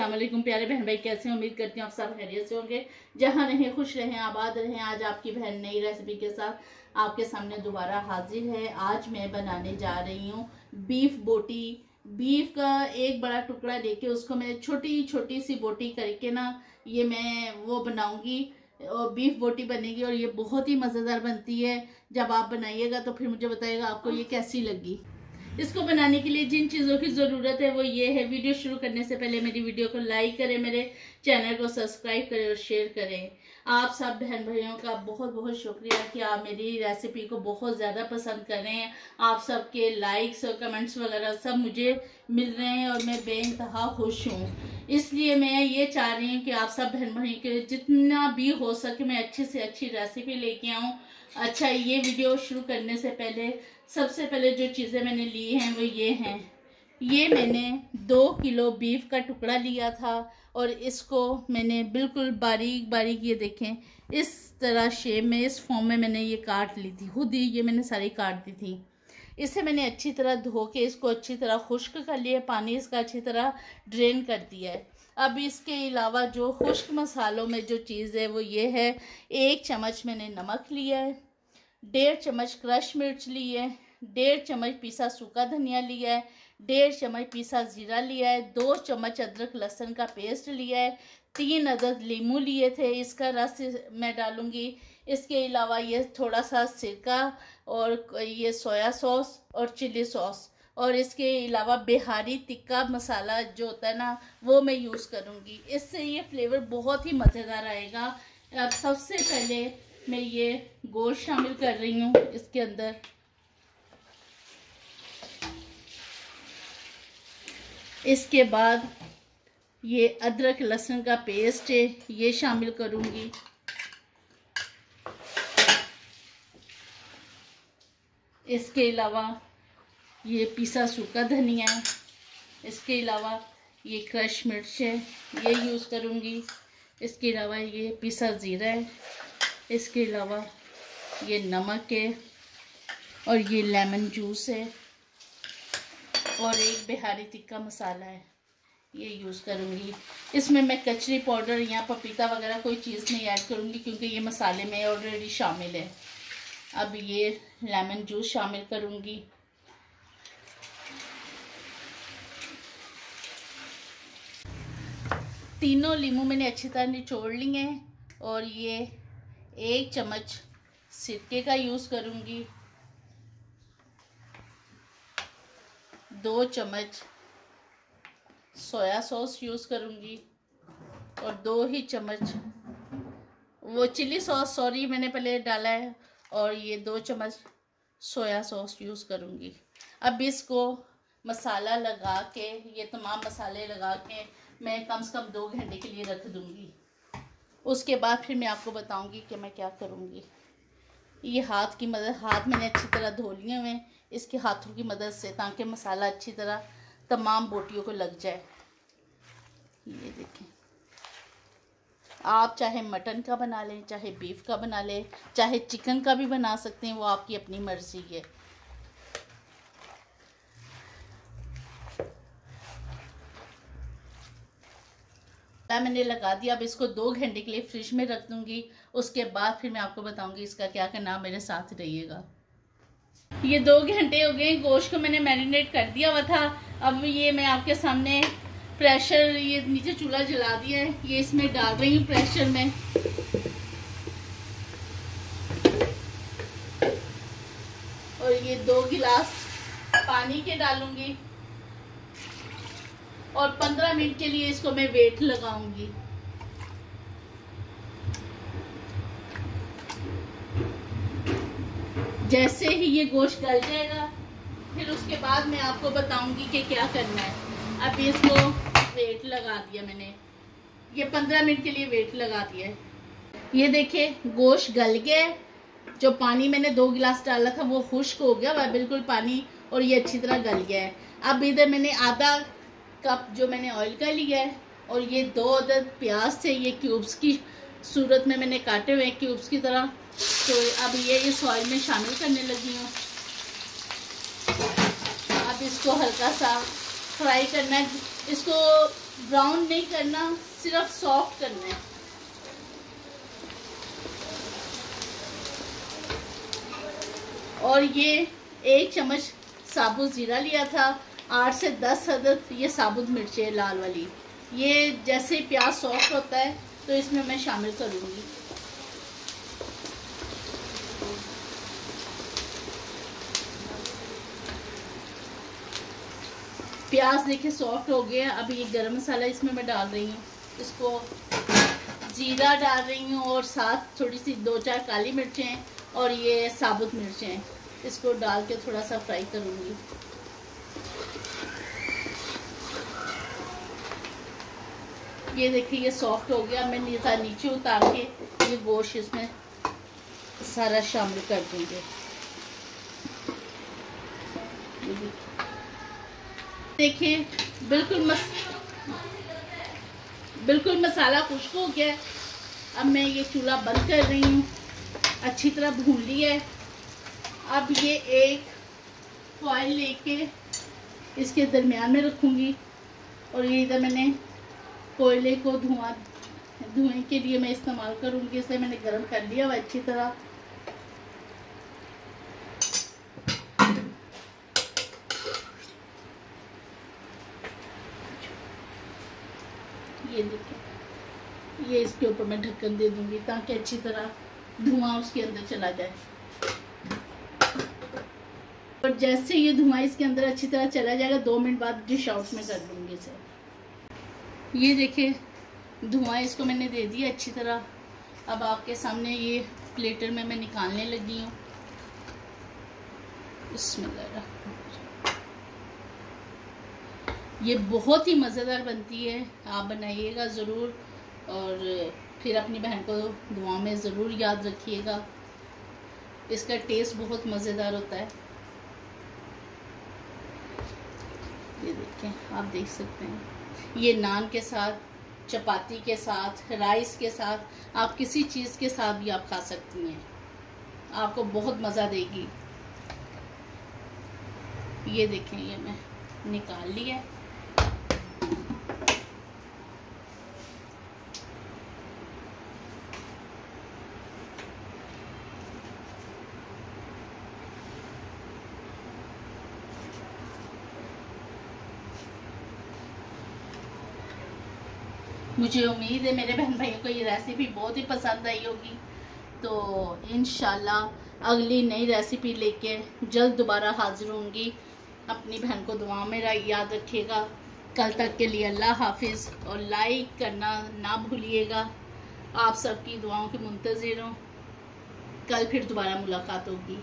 वालेकुम प्यारे बहन भाई, कैसे हैं? उम्मीद करती हूँ आप सब खैरियत से होंगे। जहाँ रहें, खुश रहें, आबाद रहें, आज आपकी बहन नई रेसिपी के साथ आपके सामने दोबारा हाजिर है। आज मैं बनाने जा रही हूँ बीफ बोटी। बीफ का एक बड़ा टुकड़ा लेके उसको मैं छोटी छोटी सी बोटी करके ना ये मैं वो बनाऊँगी। और बीफ बोटी बनेगी और ये बहुत ही मज़ेदार बनती है। जब आप बनाइएगा तो फिर मुझे बताइएगा आपको ये कैसी लगी। इसको बनाने के लिए जिन चीज़ों की ज़रूरत है वो ये है। वीडियो शुरू करने से पहले मेरी वीडियो को लाइक करें मेरे चैनल को सब्सक्राइब करें और शेयर करें। आप सब बहन भाइयों का बहुत बहुत शुक्रिया कि आप मेरी रेसिपी को बहुत ज़्यादा पसंद कर रहे हैं। आप सबके लाइक्स और कमेंट्स वगैरह सब मुझे मिल रहे हैं और मैं बेनतहा खुश हूँ। इसलिए मैं ये चाह रही हूँ कि आप सब बहन भाई के जितना भी हो सके मैं अच्छी से अच्छी रेसिपी लेके आऊँ। अच्छा ये वीडियो शुरू करने से पहले, सबसे पहले जो चीज़ें मैंने ली हैं वो ये हैं। ये मैंने दो किलो बीफ का टुकड़ा लिया था और इसको मैंने बिल्कुल बारीक बारीक ये देखें, इस तरह शेप में, इस फॉर्म में मैंने ये काट ली थी, खुद ही ये मैंने सारी काट दी थी। इसे मैंने अच्छी तरह धो के इसको अच्छी तरह खुश्क कर लिया पानी इसका अच्छी तरह ड्रेन कर दिया है। अब इसके अलावा जो खुश्क मसालों में जो चीज़ है वो ये है, एक चम्मच मैंने नमक लिया है, डेढ़ चम्मच क्रश मिर्च ली है, डेढ़ चम्मच पीसा सूखा धनिया लिया है डेढ़ चम्मच पीसा ज़ीरा लिया है, दो चम्मच अदरक लहसुन का पेस्ट लिया है, तीन अदद लीमू लिए थे, इसका रस मैं डालूँगी। इसके अलावा ये थोड़ा सा सिरका और ये सोया सॉस और चिली सॉस और इसके अलावा बिहारी तिक्का मसाला जो होता है ना, वो मैं यूज़ करूँगी। इससे ये फ्लेवर बहुत ही मज़ेदार आएगा। अब सबसे पहले मैं ये गोश्त शामिल कर रही हूँ इसके अंदर। इसके बाद ये अदरक लहसुन का पेस्ट है ये शामिल करूँगी। इसके अलावा ये पिसा सूखा धनिया है इसके अलावा ये क्रश मिर्च है, ये यूज़ करूँगी। इसके अलावा ये पिसा ज़ीरा है, इसके अलावा ये नमक है और ये लेमन जूस है। और एक बिहारी टिक्का मसाला है। ये यूज़ करूँगी। इसमें मैं कचरी पाउडर या पपीता वगैरह कोई चीज़ नहीं ऐड करूँगी क्योंकि ये मसाले में ऑलरेडी शामिल है। अब ये लेमन जूस शामिल करूँगी। तीनों लीमू मैंने अच्छी तरह निचोड़ लिए हैं और ये एक चम्मच सिरके का यूज़ करूँगी। दो चम्मच सोया सॉस यूज़ करूँगी और दो ही चम्मच वो चिली सॉस, सॉरी, मैंने पहले डाला है और ये दो चम्मच सोया सॉस यूज़ करूँगी। अब इसको मसाला लगा के, ये तमाम मसाले लगा के मैं कम से कम दो घंटे के लिए रख दूँगी। उसके बाद फिर मैं आपको बताऊँगी कि मैं क्या करूँगी। ये हाथ की मदद, हाथ मैंने अच्छी तरह धो लिए हुए इसके हाथों की मदद से ताकि मसाला अच्छी तरह तमाम बोटियों को लग जाए। ये देखें। आप चाहे मटन का बना लें, चाहे बीफ का बना लें, चाहे चिकन का भी बना सकते हैं, वो आपकी अपनी मर्ज़ी है। मैंने लगा दिया, अब इसको दो घंटे के लिए फ्रिज में रख दूँगी। उसके बाद फिर मैं आपको बताऊँगी इसका क्या करना, मेरे साथ रहिएगा। ये दो घंटे हो गए, गोश्त को मैंने मैरिनेट कर दिया हुआ था। अब ये मैं आपके सामने प्रेशर, ये नीचे चूल्हा जला दिया है। ये इसमें डाल रही हूँ प्रेशर में। और ये दो गिलास पानी के डालूँगी। और पंद्रह मिनट के लिए इसको मैं वेट लगाऊँगी। जैसे ही ये गोश्त गल जाएगा, फिर उसके बाद मैं आपको बताऊँगी कि क्या करना है। अब इसको वेट लगा दिया मैंने। ये पंद्रह मिनट के लिए वेट लगा दिया है। ये देखिए, गोश्त गल गया जो पानी मैंने दो गिलास डाला था, वो खुश्क हो गया वह बिल्कुल पानी और ये अच्छी तरह गल गया है। अब इधर मैंने आधा कप जो मैंने ऑयल का लिया है और ये दो अदद प्याज थे, ये क्यूब्स की सूरत में मैंने काटे हुए क्यूब्स की तरह। तो अब ये इस ऑयल में शामिल करने लगी हूँ। अब इसको हल्का सा फ्राई करना है। इसको ब्राउन नहीं करना, सिर्फ़ सॉफ्ट करना है। और ये एक चम्मच साबुत ज़ीरा लिया था। आठ से दस अदद ये साबुत मिर्चें लाल वाली। ये जैसे प्याज सॉफ्ट होता है तो इसमें मैं शामिल करूँगी। प्याज देखिए सॉफ्ट हो गया अब ये गरम मसाला इसमें मैं डाल रही हूँ। इसको ज़ीरा डाल रही हूँ और साथ थोड़ी सी दो चार काली मिर्चें और ये साबुत मिर्चें। इसको डाल के थोड़ा सा फ्राई करूँगी। ये देखिए, ये सॉफ्ट हो गया। मैं नीचा, नीचे उतार के ये गोश्त इसमें सारा शामिल कर दूँगी। देखिए, बिल्कुल मस, बिल्कुल मसाला खुश्क हो गया। अब मैं ये चूल्हा बंद कर रही हूँ। अच्छी तरह भून लिया है। अब ये एक फॉइल लेके इसके दरमियान में रखूँगी। और ये इधर मैंने कोयले को धुआँ, धुएँ के लिए मैं इस्तेमाल करूँगी, इसे मैंने गर्म कर लिया हुआ अच्छी तरह। ये देखिए, ये इसके ऊपर मैं ढक्कन दे दूँगी ताकि अच्छी तरह धुआँ उसके अंदर चला जाए। और जैसे ये धुआँ इसके अंदर अच्छी तरह चला जाएगा, दो मिनट बाद डिश आउट में कर दूँगी इसे। ये देखिए धुआँ इसको मैंने दे दिया अच्छी तरह। अब आपके सामने ये प्लेटर में मैं निकालने लगी हूँ। इसमें ये बहुत ही मज़ेदार बनती है। आप बनाइएगा ज़रूर और फिर अपनी बहन को दुआ में ज़रूर याद रखिएगा। इसका टेस्ट बहुत मज़ेदार होता है। ये देखें, आप देख सकते हैं। ये नान के साथ, चपाती के साथ, राइस के साथ, आप किसी चीज़ के साथ भी आप खा सकती हैं। आपको बहुत मज़ा देगी। ये देखें, ये मैं निकाल लिया मुझे उम्मीद है मेरे बहन भाइयों को ये रेसिपी बहुत ही पसंद आई होगी। तो इन अगली नई रेसिपी लेके जल्द दोबारा हाजिर होंगी। अपनी बहन को दुआ में याद रखिएगा। कल तक के लिए अल्लाह हाफिज़ और लाइक करना ना भूलिएगा। आप सबकी दुआओं की मुंतज़र हूँ। कल फिर दोबारा मुलाकात होगी।